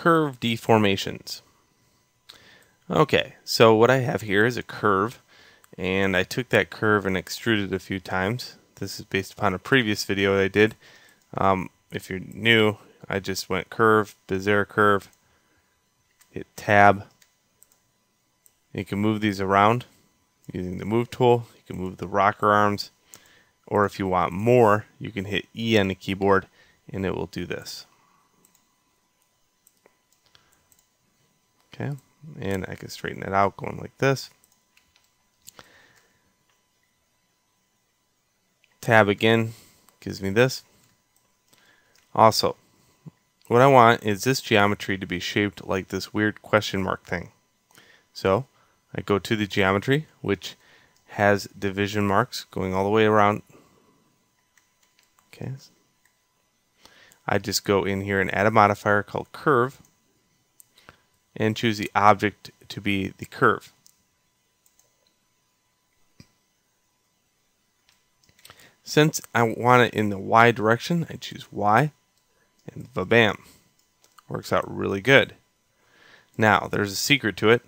curve deformations. Okay, so what I have here is a curve, and I took that curve and extruded a few times. This is based upon a previous video I did. Um, if you're new, I just went curve, Bezier curve, hit tab. You can move these around using the move tool. You can move the rocker arms, or if you want more, you can hit E on the keyboard and it will do this. Okay, and I can straighten it out going like this. Tab again gives me this. Also, what I want is this geometry to be shaped like this weird question mark thing. So I go to the geometry, which has division marks going all the way around. Okay. I just go in here and add a modifier called curve and choose the object to be the curve. Since I want it in the Y direction, I choose Y and bam. Works out really good. Now, there's a secret to it.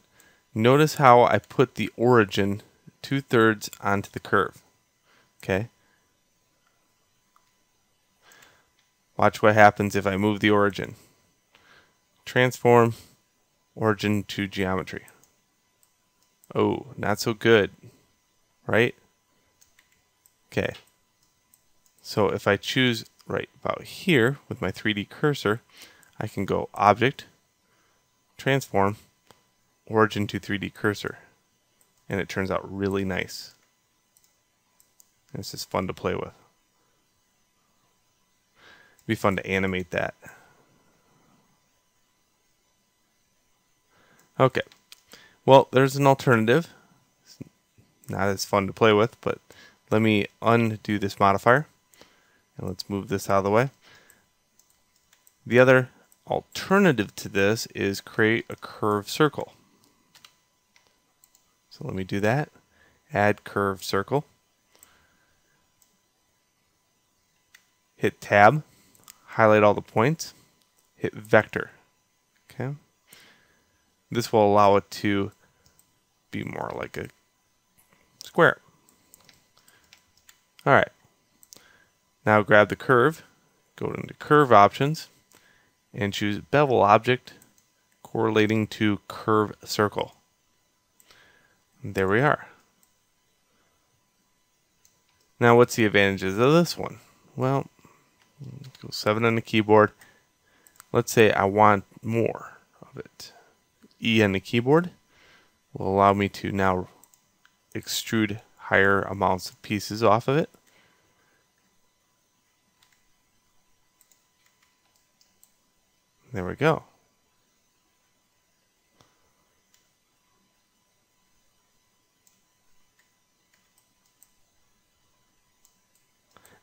Notice how I put the origin two-thirds onto the curve. Okay. Watch what happens if I move the origin. Transform origin to geometry. Oh, not so good, right? Okay. So if I choose right about here with my 3D cursor, I can go Object, Transform, Origin to 3D Cursor. And it turns out really nice. It's just fun to play with. It'd be fun to animate that. Okay. Well, there's an alternative. It's not as fun to play with, but let me undo this modifier. And let's move this out of the way. The other alternative to this is create a curved circle. So let me do that. Add curved circle. Hit tab, highlight all the points, hit vector. Okay. This will allow it to be more like a square. All right. Now grab the curve, go into curve options, and choose bevel object correlating to curve circle. And there we are. Now what's the advantages of this one? Well, go 7 on the keyboard. Let's say I want more of it. E on the keyboard will allow me to now extrude higher amounts of pieces off of it. There we go.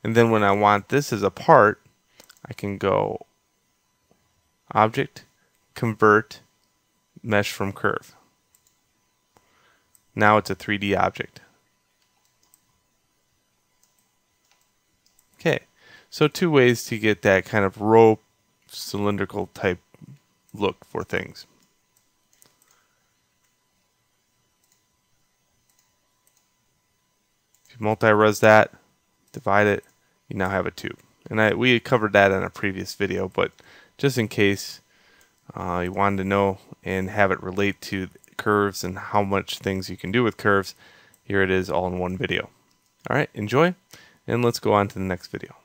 And then when I want this as a part, I can go Object, Convert, Mesh from Curve. Now it's a 3D object. Okay, so two ways to get that kind of rope cylindrical type look for things. If you multi-res that, divide it, you now have a tube. And I, we covered that in a previous video, but just in case uh, you wanted to know and have it relate to curves and how much things you can do with curves, here it is all in one video. All right, enjoy, and let's go on to the next video.